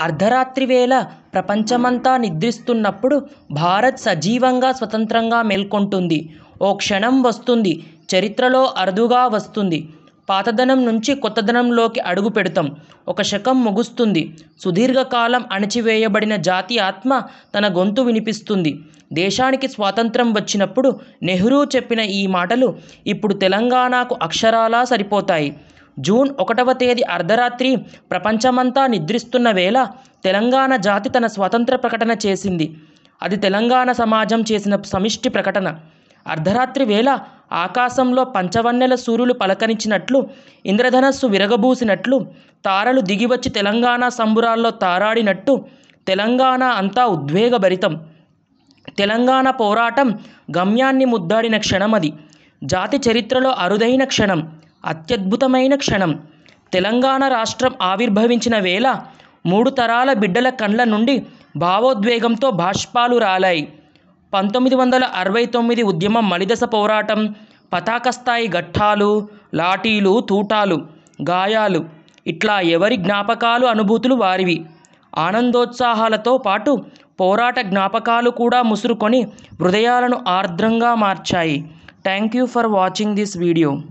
అర్ధరాత్రి వేళ ప్రపంచమంతా నిద్రిస్తున్నప్పుడు భారత్ సజీవంగా స్వతంత్రంగా మేల్కొంటుంది. ఓ క్షణం వస్తుంది. చరిత్రలో అరుదుగా వస్తుంది. పాతదనం నుంచి కొత్తదనంలోకి అడుగు పెడతాం. ఒక శకం ముగుస్తుంది. సుదీర్ఘకాలం అణచివేయబడిన జాతి ఆత్మ తన గొంతు వినిపిస్తుంది. దేశానికి స్వాతంత్రం వచ్చినప్పుడు నెహ్రూ చెప్పిన ఈ మాటలు ఇప్పుడు తెలంగాణకు అక్షరాలా సరిపోతాయి. జూన్ ఒకటవ తేదీ అర్ధరాత్రి ప్రపంచమంతా నిద్రిస్తున్న వేళ తెలంగాణ జాతి తన స్వతంత్ర ప్రకటన చేసింది. అది తెలంగాణ సమాజం చేసిన సమిష్టి ప్రకటన. అర్ధరాత్రి వేళ ఆకాశంలో పంచవన్నెల సూర్యులు పలకరించినట్లు ఇంద్రధనస్సు విరగబూసినట్లు తారలు దిగివచ్చి తెలంగాణ సంబురాల్లో తారాడినట్టు తెలంగాణ అంతా ఉద్వేగభరితం. తెలంగాణ పోరాటం గమ్యాన్ని ముద్దాడిన క్షణమది. జాతి చరిత్రలో అరుదైన క్షణం. అత్యద్భుతమైన క్షణం. తెలంగాణ రాష్ట్రం ఆవిర్భవించిన వేళ మూడు తరాల బిడ్డల కండ్ల నుండి భావోద్వేగంతో బాష్పాలు రాలాయి. పంతొమ్మిది వందల అరవై తొమ్మిది ఉద్యమం మలిదశ పోరాటం పతాకస్థాయి ఘట్టాలు లాఠీలు తూటాలు గాయాలు ఇట్లా ఎవరి జ్ఞాపకాలు అనుభూతులు వారివి? ఆనందోత్సాహాలతో పాటు పోరాట జ్ఞాపకాలు కూడా ముసురుకొని హృదయాలను ఆర్ద్రంగా మార్చాయి. Thank you for watching this video.